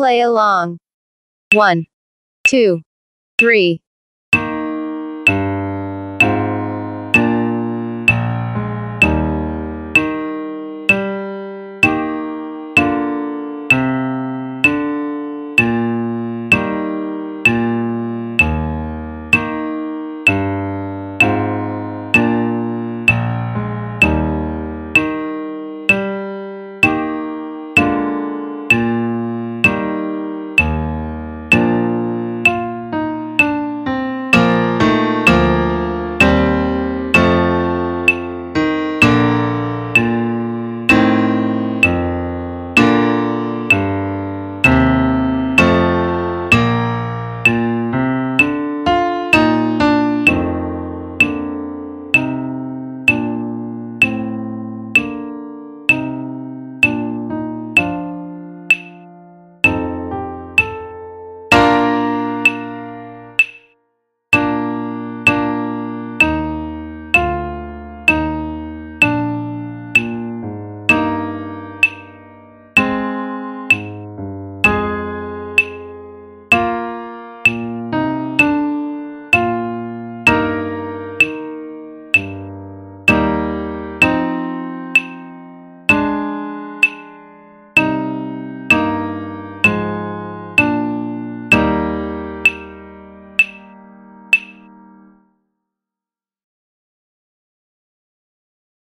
play along. One, two, three.